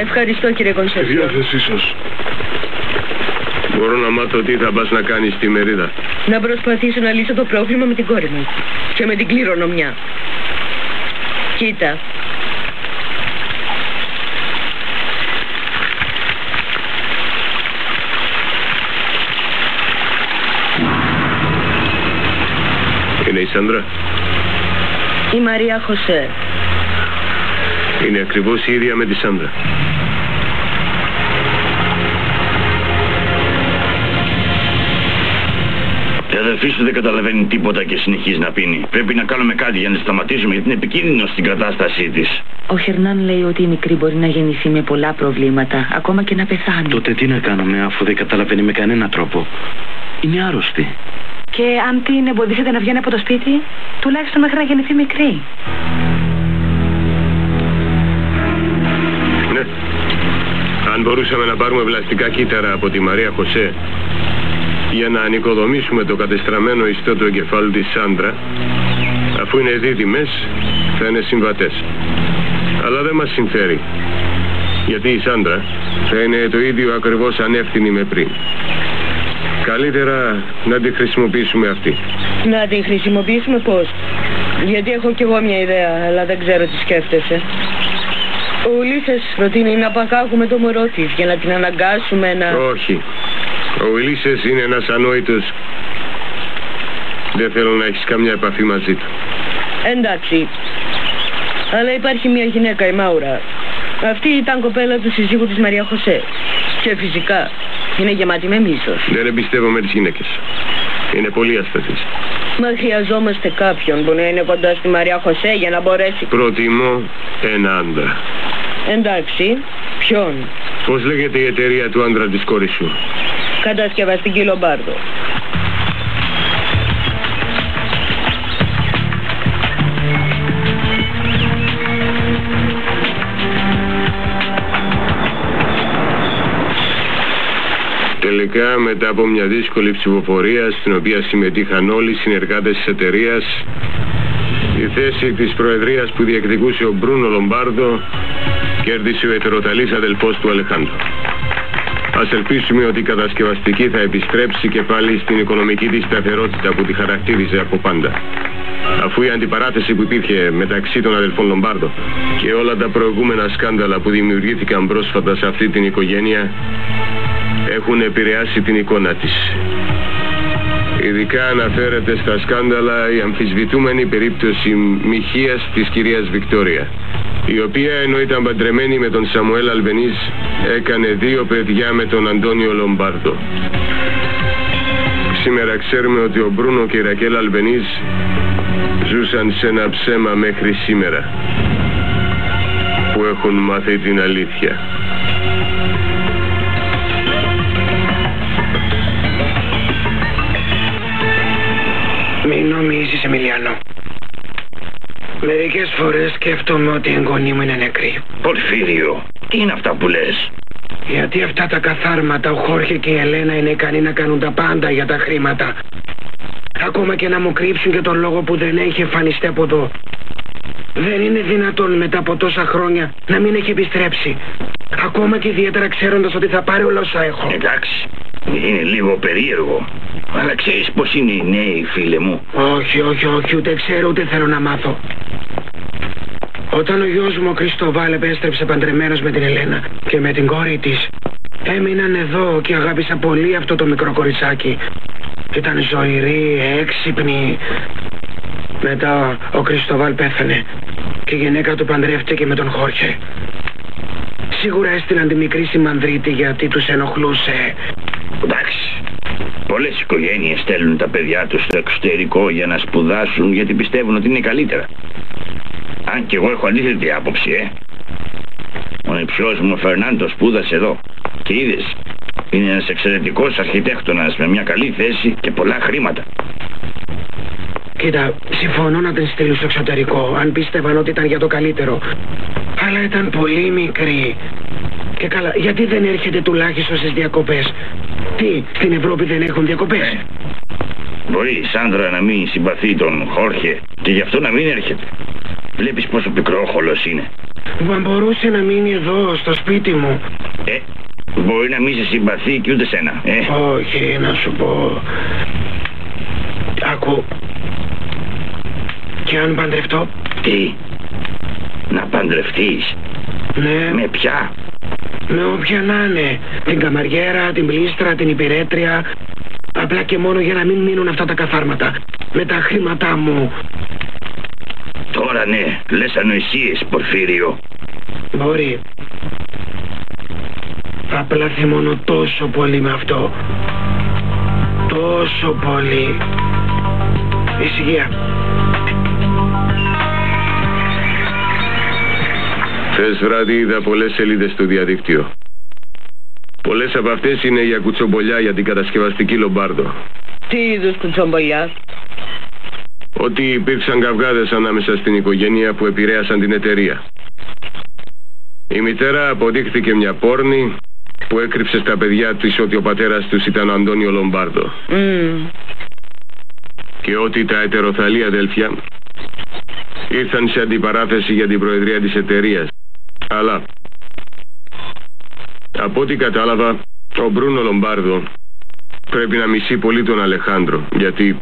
Ευχαριστώ κύριε Στη Κονσέρβιο. διάθεσή σας. Μπορώ να μάθω τι θα πας να κάνεις στη μερίδα. Να προσπαθήσω να λύσω το πρόβλημα με την κόρη μου. Και με την κληρονομιά. Κοίτα. Είναι η Σάντρα. Η Μαρία Χωσέ. Είναι ακριβώς η ίδια με τη Σάντρα. Η αδερφή σου δεν καταλαβαίνει τίποτα και συνεχίζει να πίνει. Πρέπει να κάνουμε κάτι για να τη σταματήσουμε γιατί είναι επικίνδυνο στην κατάστασή της. Ο Χερνάν λέει ότι η μικρή μπορεί να γεννηθεί με πολλά προβλήματα, ακόμα και να πεθάνει. Τότε τι να κάνουμε αφού δεν καταλαβαίνει με κανένα τρόπο. Είναι άρρωστη. Και αν την εμποδίσετε να βγαίνει από το σπίτι, τουλάχιστον μέχρι να γεννηθεί μικρή. Μπορούσαμε να πάρουμε πλαστικά κύτταρα από τη Μαρία Χωσέ για να ανοικοδομήσουμε το κατεστραμμένο ιστό του εγκεφάλου της Σάντρα, αφού είναι δίδυμες, θα είναι συμβατές. Αλλά δεν μας συμφέρει. Γιατί η Σάντρα θα είναι το ίδιο ακριβώς ανεύθυνη με πριν. Καλύτερα να τη χρησιμοποιήσουμε αυτή. Να την χρησιμοποιήσουμε πώς; Γιατί έχω κι εγώ μια ιδέα, αλλά δεν ξέρω τι σκέφτεσαι. Ο Ουλίσσες προτείνει να πακάγουμε το μωρό της για να την αναγκάσουμε να... Όχι. Ο Ουλίσσες είναι ένας ανόητος. Δεν θέλω να έχεις καμιά επαφή μαζί του. Εντάξει. Αλλά υπάρχει μια γυναίκα, η Μάουρα. Αυτή ήταν κοπέλα του συζύγου της Μαρία Χωσέ. Και φυσικά είναι γεμάτη με μίσος. Δεν εμπιστεύομαι τις γυναίκες. Είναι πολύ ασταθείς. Μα χρειαζόμαστε κάποιον που να είναι κοντά στη Μαρία Χωσέ για να μπορέσει... Προτιμώ ένα άντρα. Εντάξει, ποιον; Πώς λέγεται η εταιρεία του άντρα της κόρης σου; Κατασκευαστική Λομπάρδο. Τελικά μετά από μια δύσκολη ψηφοφορία στην οποία συμμετείχαν όλοι οι συνεργάτες της εταιρείας η θέση της προεδρίας που διεκδικούσε ο Μπρούνο Λομπάρδο κέρδισε ο ετεροταλής αδελφός του Αλεχάνδρου. Ας ελπίσουμε ότι η κατασκευαστική θα επιστρέψει και πάλι στην οικονομική της σταθερότητα που τη χαρακτήριζε από πάντα. Αφού η αντιπαράθεση που υπήρχε μεταξύ των αδελφών Λομπάρδο και όλα τα προηγούμενα σκάνδαλα που δημιουργήθηκαν πρόσφατα σε αυτή την οικογένεια έχουν επηρεάσει την εικόνα της. Ειδικά αναφέρεται στα σκάνδαλα η αμφισβητούμενη περίπτωση μοιχείας της κυρίας Βικτόρια, η οποία ενώ ήταν παντρεμένη με τον Σαμουέλ Αλβενής έκανε δύο παιδιά με τον Αντώνιο Λομπάρδο. Σήμερα ξέρουμε ότι ο Μπρούνο και η Ρακέλ Αλβενής ζούσαν σε ένα ψέμα μέχρι σήμερα που έχουν μάθει την αλήθεια. Μην νομίζεις, Εμιλιανό. Μερικές φορές σκέφτομαι ότι η εγγονή μου είναι νεκρή. Πορφύριο, τι είναι αυτά που λες; Γιατί αυτά τα καθάρματα, ο Χόρχε και η Ελένα είναι ικανοί να κάνουν τα πάντα για τα χρήματα. Ακόμα και να μου κρύψουν και τον λόγο που δεν έχει εμφανιστεί από εδώ. Δεν είναι δυνατόν μετά από τόσα χρόνια να μην έχει επιστρέψει. Ακόμα και ιδιαίτερα ξέροντας ότι θα πάρει όλα όσα έχω. Εντάξει, είναι λίγο περίεργο. Αλλά ξέρεις πως είναι οι νέοι φίλε μου; Όχι, όχι, όχι, ούτε ξέρω ούτε θέλω να μάθω. Όταν ο γιος μου ο Κριστοβάλ επέστρεψε παντρεμένος με την Ελένα και με την κόρη της, έμειναν εδώ και αγάπησα πολύ αυτό το μικρό κοριτσάκι. Ήταν ζωηρή, έξυπνη. Μετά ο Κριστοβάλ πέθανε και η γυναίκα του παντρεύτηκε με τον Χόρχε. Σίγουρα έστειλαν τη μικρή συμμανδρίτη γιατί τους ενοχλούσε. Εντάξει, πολλές οικογένειες στέλνουν τα παιδιά τους στο εξωτερικό για να σπουδάσουν γιατί πιστεύουν ότι είναι καλύτερα. Αν και εγώ έχω αντίθετη άποψη, ε. Ο υψιός μου ο Φερνάντος σπούδασε εδώ. Και είδες, είναι ένας εξαιρετικός αρχιτέκτονας με μια καλή θέση και πολλά χρήματα. Κοίτα, συμφωνώ να την στείλω στο εξωτερικό, αν πίστευαν ότι ήταν για το καλύτερο. Αλλά ήταν πολύ μικρή. Και καλά, γιατί δεν έρχεται τουλάχιστον στις διακοπές; Τι, στην Ευρώπη δεν έχουν διακοπές; Μπορεί η Σάντρα να μην συμπαθεί τον Χόρχε και γι' αυτό να μην έρχεται. Βλέπεις πόσο πικρόχολος είναι. Μα μπορούσε να μείνει εδώ, στο σπίτι μου. Ε, μπορεί να μην σε συμπαθεί και ούτε σένα. Ε, Όχι, να σου πω. Άκου. Και αν παντρευτώ, τι; Να παντρευτείς; ναι, Με ποια; Με όποια να είναι. Την καμαριέρα, την πλήστρα, την υπηρέτρια. Απλά και μόνο για να μην μείνουν αυτά τα καθάρματα. Με τα χρήματά μου. Τώρα ναι, λες ανοησίες, Πορφύριο. Μπορεί. Απλά θυμώνω τόσο πολύ με αυτό. Τόσο πολύ. Ησυχία. Χθες βράδυ είδα πολλές σελίδες στο διαδίκτυο. Πολλές από αυτές είναι για κουτσομπολιά για την κατασκευαστική Λομπάρδο. Τι είδους κουτσομπολιά; Ότι υπήρξαν καυγάδες ανάμεσα στην οικογένεια που επηρέασαν την εταιρεία. Η μητέρα αποδείχθηκε μια πόρνη που έκρυψε στα παιδιά της ότι ο πατέρας τους ήταν ο Αντώνιο Λομπάρδο. Μμμ. και ότι τα ετεροθαλή αδέλφια ήρθαν σε αντιπαράθεση για την προεδρία της εταιρείας. Αλλά, από ό,τι κατάλαβα, ο Μπρούνο Λομπάρδο πρέπει να μισεί πολύ τον Αλεχάνδρο, γιατί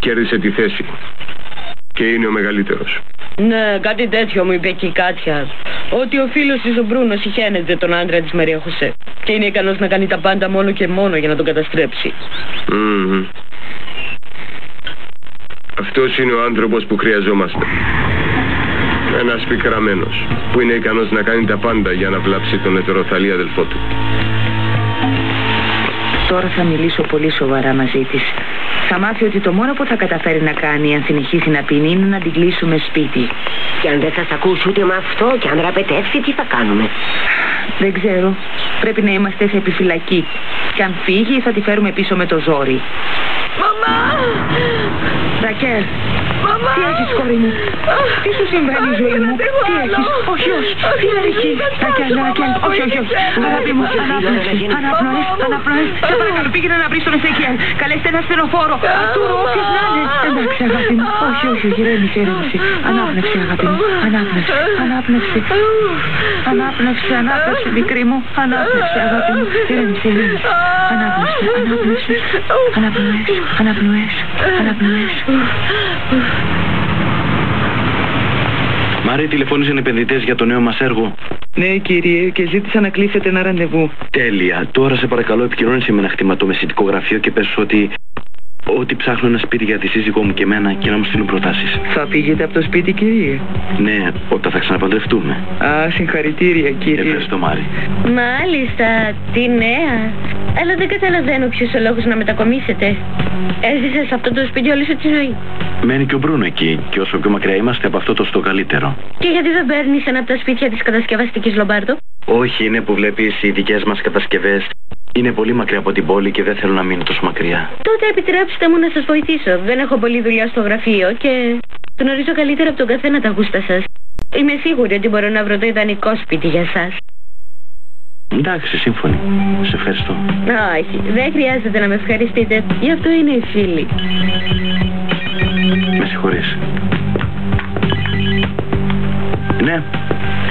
κέρδισε τη θέση και είναι ο μεγαλύτερος. Ναι, κάτι τέτοιο μου είπε και η Κάτια. Ότι ο φίλος της ο Μπρούνος συχαίνεται τον άντρα της Μαρία Χωσέ. Και είναι ικανός να κάνει τα πάντα μόνο και μόνο για να τον καταστρέψει. Μμμ. Αυτός είναι ο άνθρωπος που χρειαζόμαστε. Ένας πικραμένος, που είναι ικανός να κάνει τα πάντα για να βλάψει τον ετεροθαλή αδελφό του. Τώρα θα μιλήσω πολύ σοβαρά μαζί της. Θα μάθει ότι το μόνο που θα καταφέρει να κάνει αν συνεχίσει να πίνει είναι να την κλείσουμε σπίτι. Και αν δεν θα σ' ακούσει ούτε με αυτό και αν ραπετεύσει, τι θα κάνουμε; Δεν ξέρω. Πρέπει να είμαστε σε επιφυλακή. Και αν φύγει θα τη φέρουμε πίσω με το ζόρι. Μαμά! Ρακέλ, Μαμά! τι έχεις κόρη μου; Τι σου συμβαίνει ζωή μου; Τι έχεις; Όχι, όχι. Τι έχεις; Ρακέλ, Ρακέλ. Όχι, όχι, όχι. Αγάπη μου, ανάπνευση. Αναπνοές, αναπνοές. Σε παρακαλώ πήγαινε να βρεις τον Εσεκιέλ. Καλέστε ένα στενοφόρο. Αρτούρο, όποιος να είναι. Εντάξει, αγάπη μου. Όχι, όχι, όχι. Ηρέμησε, ηρέμησε. Ανάπνευση, αγάπη μου. Ανάπνευση, ανάπνευση. Ανάπνευση, ανάπνευση, μικρή μου. Ανάπνευση, αγάπη μου. Ηρέμησε, ηρέμησε. Ανάπνευση, ανάπνευση. Αναπνοές, αναπνοές, αναπνοές. Μάρη, τηλεφώνησαν επενδυτές για το νέο μας έργο. Ναι, κύριε, και ζήτησα να κλείσετε ένα ραντεβού. Τέλεια. Τώρα σε παρακαλώ επικοινώνησε με ένα χτιματομεσητικό γραφείο και πες ότι. ότι ψάχνω ένα σπίτι για τη σύζυγό μου και εμένα και να μου στείλουν προτάσεις. Θα φύγετε από το σπίτι, κύριε; Ναι, όταν θα ξαναπαντρευτούμε. Α, συγχαρητήρια, κύριε. Ευχαριστώ, Μάρη. Μάλιστα, τι νέα. Αλλά δεν καταλαβαίνω ποιος ο λόγος να μετακομίσετε. Έζησες σε αυτό το σπίτι όλη σου τη ζωή. Μένει και ο Μπρούνο εκεί και όσο πιο μακριά είμαστε από αυτό τόσο το καλύτερο. Και γιατί δεν παίρνεις ένα από τα σπίτια της κατασκευαστικής Λομπάρδο. Όχι, είναι που βλέπεις οι δικές μας κατασκευές είναι πολύ μακριά από την πόλη και δεν θέλω να μείνω τόσο μακριά. Τότε επιτρέψτε μου να σας βοηθήσω. Δεν έχω πολλή δουλειά στο γραφείο και γνωρίζω καλύτερα από τον καθένα τα γούστα σας. Είμαι σίγουρη ότι μπορώ να βρω το ιδανικό σπίτι για σας. Εντάξει, σύμφωνοι. Σε ευχαριστώ. Όχι, δεν χρειάζεται να με ευχαριστείτε. Γι' αυτό είναι οι φίλοι. Με συγχωρείς. Ναι,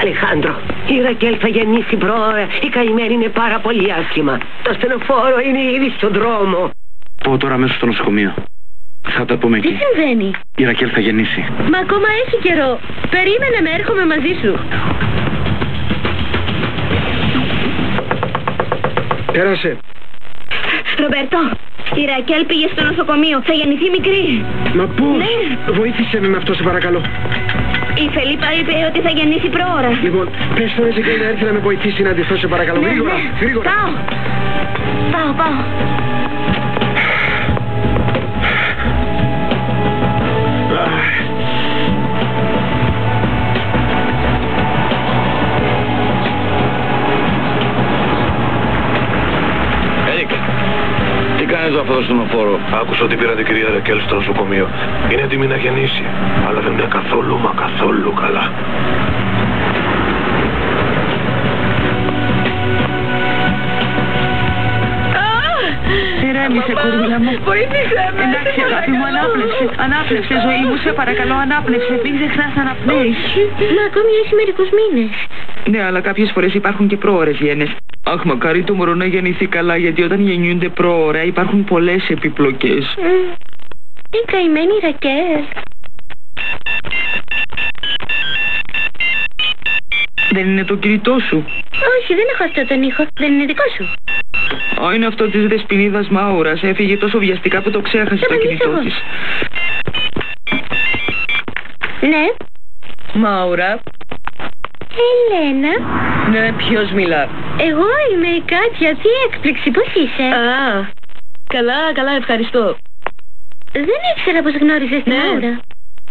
Αλεχάνδρο, η Ρακέλ θα γεννήσει πρόωρα. Η καημένη είναι πάρα πολύ άσχημα. Το στενοφόρο είναι ήδη στον δρόμο. πω τώρα μέσα στο νοσοκομείο. Θα τα πούμε Τι εκεί. συμβαίνει; Η Ρακέλ θα γεννήσει. Μα ακόμα έχει καιρό. Περίμενε με, έρχομαι μαζί σου. Πέρασε. Ρομπέρτο, η Ρακέλ πήγε στο νοσοκομείο. Θα γεννηθεί μικρή. Μα πώς; Ναι. Βοήθησε με με αυτό, σε παρακαλώ. Η Φελίπα είπε ότι θα γεννήσει πρόωρα. Λοιπόν, πες στον Εζεκέλ να έρθει να με βοηθήσει να αντιθώ, σε παρακαλώ. Ναι, Γρήγορα, ναι. γρήγορα. Πάω. Πάω, πάω. Τι κάνεις εδώ αυτό το στενοφόρο. Άκουσα ότι πήρα την κυρία Ρεκέλ στο νοσοκομείο. Είναι έτοιμη να γεννήσει. Αλλά δεν είναι καθόλου μα καθόλου καλά. Ηρέμησε, κουρούλα μου. Βοήθησέ με. Εντάξει, δεν μπορώ Αγάπη μου, ανάπνευσε. Ανάπνευσε, ζωή μου, σε παρακαλώ, ανάπνευσε. Μην ξεχνάς να αναπνέεις. Μα ακόμη έχει μερικούς μήνες. Ναι, αλλά κάποιες φορές υπάρχουν και πρόωρες γέννες. Αχ, μακάρι το μωρό να γεννηθεί καλά, γιατί όταν γεννιούνται πρόωρα υπάρχουν πολλές επιπλοκές. Μμ. Η καημένη Ρακέλ. Δεν είναι το κινητό σου. Όχι, δεν έχω αυτό τον ήχο. Δεν είναι δικό σου. Α, είναι αυτό της Δεσποινίδας Μάουρας. Έφυγε τόσο βιαστικά που το ξέχασε Θα το μιλήσω κινητό εγώ. της. Ναι. Μάουρα. Ελένα. Ναι, ποιος μιλά; Εγώ είμαι η Κάτια. Τι έκπληξη. Πώς είσαι; Α, καλά, καλά, ευχαριστώ. Δεν ήξερα πως γνώριζες την Ναι. Μάουρα.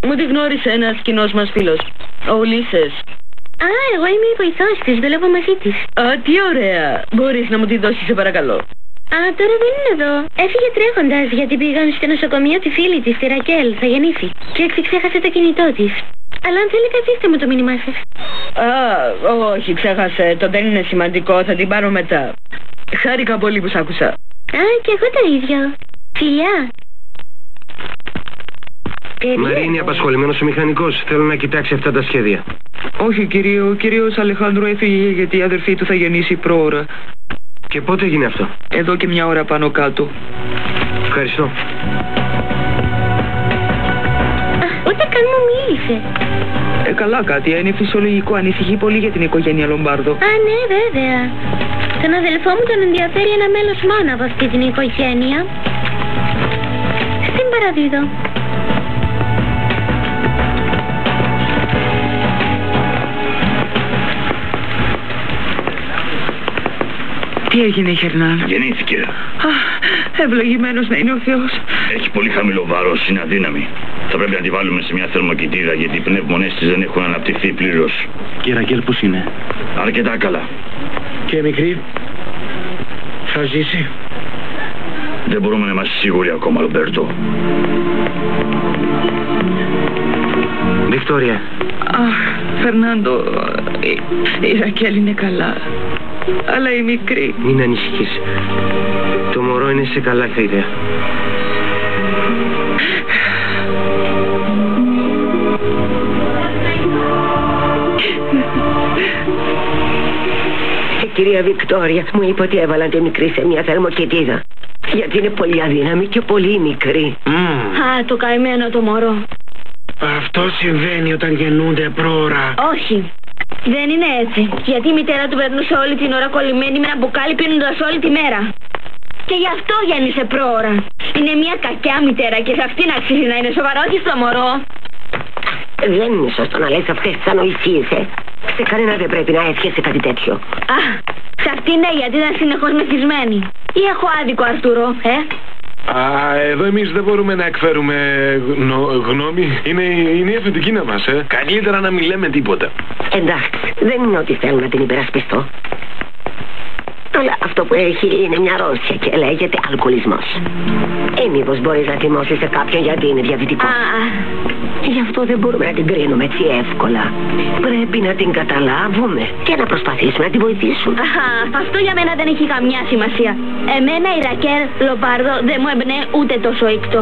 Μου τη γνώρισε ένας κοινός μας φίλος. Ο Ουλίσσες. Α, εγώ είμαι η βοηθός της. Δουλεύω μαζί της. Α, τι ωραία. Μπορείς να μου τη δώσεις, σε παρακαλώ. Α, τώρα δεν είναι εδώ. Έφυγε τρέχοντας γιατί πήγαν στο νοσοκομείο τη φίλη της, τη Ρακέλ. Θα γεννήσει. Και έτσι ξέχασε το κινητό της. Αλλά αν θέλει καθίστε με το μήνυμά σας. Α, όχι, ξέχασε. Το δεν είναι σημαντικό. Θα την πάρω μετά. Χάρηκα πολύ που σ' άκουσα. Α, και εγώ το ίδιο. Φιλιά. Περίεργο. Μαρίνη, απασχολημένος ο μηχανικός. Θέλω να κοιτάξει αυτά τα σχέδια. Όχι, κύριε, ο κύριος Αλεχάνδρου έφυγε γιατί η αδερφή του θα γεννήσει πρόωρα. Και πότε έγινε αυτό; Εδώ και μια ώρα πάνω κάτω. Ευχαριστώ. Α, ούτε καν μου μίλησε. Ε, καλά κάτι, είναι φυσιολογικό. Ανησυχεί πολύ για την οικογένεια Λομπάρδο. Α, ναι, βέβαια. Τον αδελφό μου τον ενδιαφέρει ένα μέλος μόνο από αυτή την οικογένεια. Στην παραδίδω. Τι έγινε, Χερνάν. Γεννήθηκε. Α, ευλογημένος να είναι ο Θεός. Έχει πολύ χαμηλό βάρος, είναι αδύναμη. Θα πρέπει να τη βάλουμε σε μια θερμοκοιτίδα γιατί οι πνεύμονές της δεν έχουν αναπτυχθεί πλήρως. Και η Ρακέλ πώς είναι; Αρκετά καλά. Και μικρή. Θα ζήσει. Δεν μπορούμε να είμαστε σίγουροι ακόμα, Ρομπέρτο. Βικτόρια. Αχ, Φερνάντο, η, η Ρακέλ είναι καλά. Αλλά η μικρή. Μην ανησυχείς. Το μωρό είναι σε καλά χέρια. Κυρία Βικτόρια μου είπε ότι έβαλαν τη μικρή σε μια θερμοκοιτίδα. Γιατί είναι πολύ αδύναμη και πολύ μικρή. Α, το καημένο το μωρό. Αυτό συμβαίνει όταν γεννούνται πρόωρα. Όχι. Δεν είναι έτσι. Γιατί η μητέρα του περνούσε όλη την ώρα κολλημένη με ένα μπουκάλι πίνοντας όλη τη μέρα. Και γι' αυτό γέννησε πρόωρα. Είναι μια κακιά μητέρα και σε αυτήν αξίζει να είναι σοβαρό και στο μωρό. Δεν είναι σωστό να λες αυτές τις ανοησίες, ε. Σε κανένα δεν πρέπει να έσχεσαι κάτι τέτοιο. Α, σε αυτήν ναι, γιατί ήταν συνεχώς μεθυσμένη. Ή έχω άδικο, Αρτούρο, ε; Α, εδώ εμείς δεν μπορούμε να εκφέρουμε γνω- γνώμη. Είναι, είναι η αφεντική να μας, ε. Καλύτερα να μην λέμε τίποτα. Εντάξει, δεν είναι ότι θέλω να την υπερασπιστώ. Αλλά αυτό που έχει είναι μια ρώσια και λέγεται αλκοολισμός. Ή μήπως μπορείς να θυμώσεις σε κάποιον γιατί είναι διαβητικό. Α, Γι' αυτό δεν μπορούμε να την κρίνουμε έτσι εύκολα. Πρέπει να την καταλάβουμε και να προσπαθήσουμε να την βοηθήσουμε. Αχα, αυτό για μένα δεν έχει καμιά σημασία. Εμένα η Ρακέρ Λοπάρδο δεν μου εμπνέει ούτε τόσο ήκτο.